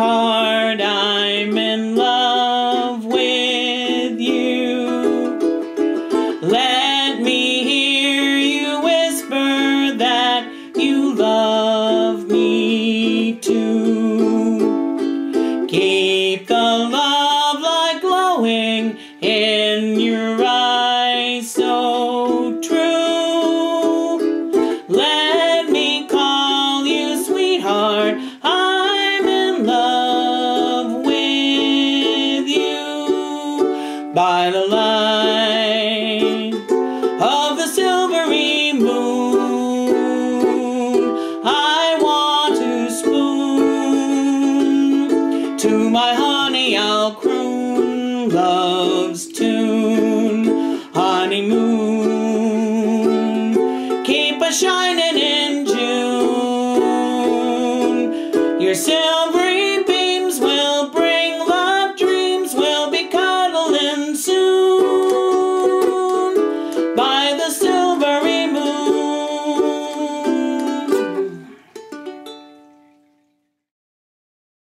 heart, I'm in love with you. Let me hear you whisper that you love me too. Keep the love light glowing in your eyes. By the light of the silvery moon. I want to spoon to my honey, I'll croon love's tune, honeymoon. Keep a shining in June. Your silver